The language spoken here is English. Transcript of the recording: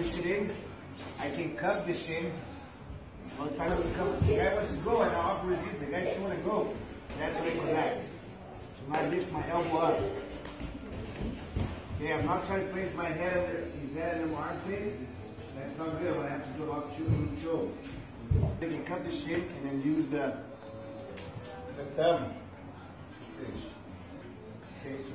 push it in. I can cup the shin. Come, the guy wants to go and I offer resist, the guy still want to go. That's when I connect. So now I lift my elbow up. Okay, I'm not trying to place my head under his head under my armpit. That's not good. I have to go off shoot and show. They can cut the shape and then use the the thumb. to finish. Okay, so